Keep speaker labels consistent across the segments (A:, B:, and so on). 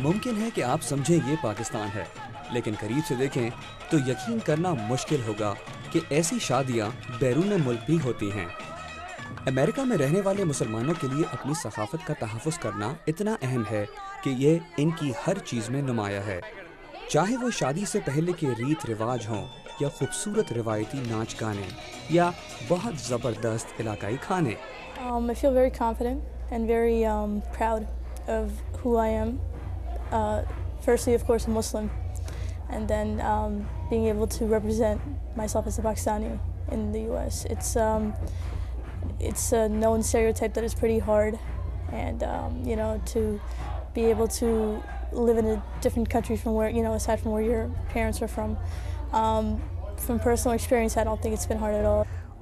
A: ممکن ہے کہ آپ سمجھیں یہ پاکستان ہے لیکن قریب سے دیکھیں تو یقین کرنا مشکل ہوگا کہ ایسی شادیاں بیرون ملک بھی ہوتی ہیں۔ امریکہ میں رہنے والے مسلمانوں کے لیے اپنی ثقافت کا تحفظ کرنا اتنا اہم ہے کہ یہ ان کی ہر چیز میں نمایاں ہے۔ چاہے وہ شادی سے پہلے کے ریت رواج ہوں یا خوبصورت روایتی ناچ گانے یا بہت زبردست علاقائی کھانے۔
B: Um, I feel very confident and very um, proud of who I am. uh, firstly, of course, a Muslim, and then um, being able to represent myself as a Pakistani in the U.S. It's um, it's a known stereotype that is pretty hard, and um, you know to be able to live in a different country from where you know aside from where your parents are from. Um, from personal experience, I don't think it's been hard at all.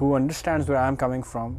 C: who understands where I am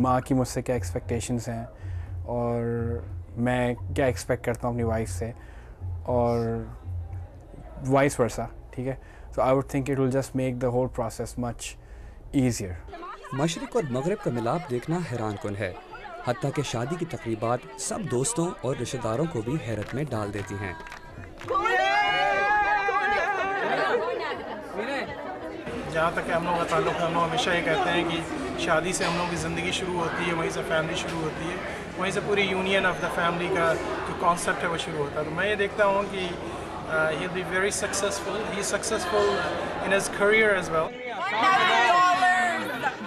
C: ماں کی مجھ سے کیا expectations ہیں اور میں کیا expect کرتا ہوں اپنی وائف سے اور وائس ورسا ٹھیک ہے؟ So I would think it will just make the whole process much easier
A: مشرق اور مغرب کا ملاپ دیکھنا حیران کن ہے حتیٰ کہ شادی کی تقریبات سب دوستوں اور رشتہ داروں کو بھی حیرت میں ڈال دیتی ہیں۔
D: جہاں تک کہ ہم لوگوں کا تعلق ہے ہم لوگ ہمیشہ یہ کہتے ہیں کہ شادی سے ہم لوگوں کی زندگی شروع ہوتی ہے وہیں سے فیملی شروع ہوتی ہے۔ وہیں سے پوری یونین آف دا فیملی کا جو کانسیپٹ ہے وہ شروع ہوتا ہے۔ تو میں یہ دیکھتا ہوں کہ he be very successful he successful in his career as well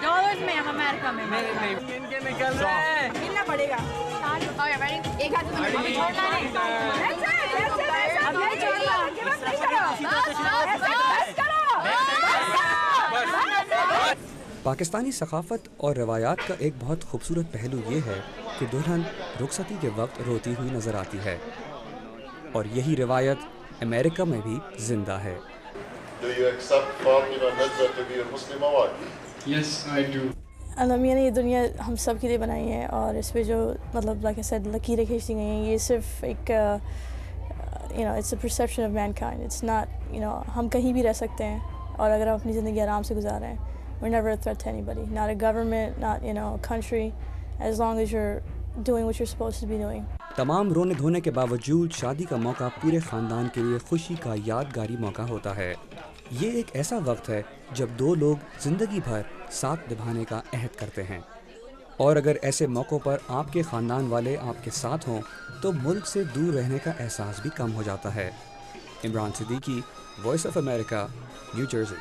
E: dollars میں ہم امریکہ میں کتنا پڑے گا ایک ہاتھ میں چھوڑنا نہیں اب نہیں چھوڑنا
A: پاکستانی ثقافت اور روایات کا ایک بہت خوبصورت پہلو یہ ہے کہ دلہن رخصتی کے وقت روتی ہوئی نظر آتی ہے اور یہی روایت امریکہ میں بھی زندہ ہے
F: Do you accept Fatima Nazar to be your Muslim wife?
G: Yes, I do.
B: المیہ نے یہ دنیا ہم سب کے لیے بنائی ہے اور اس پہ جو مطلب لائک سیڈ لکیریں کھینچی گئی ہیں یہ صرف ایک you know it's a perception of mankind it's not you know ہم کہیں بھی رہ سکتے ہیں اور اگر ہم اپنی زندگی آرام سے گزار رہے ہیں we never threat anybody not a government not you know country as long as you're doing which you're suppose to be doing
A: تمام رونے دھونے کے باوجود شادی کا موقع پورے خاندان کے لیے خوشی کا یادگاری موقع ہوتا ہے۔ یہ ایک ایسا وقت ہے جب دو لوگ زندگی بھر ساتھ نبھانے کا عہد کرتے ہیں۔ اور اگر ایسے موقعوں پر آپ کے خاندان والے آپ کے ساتھ ہوں تو ملک سے دور رہنے کا احساس بھی کم ہو جاتا ہے۔ Imran Siddiqui voice of America New Jersey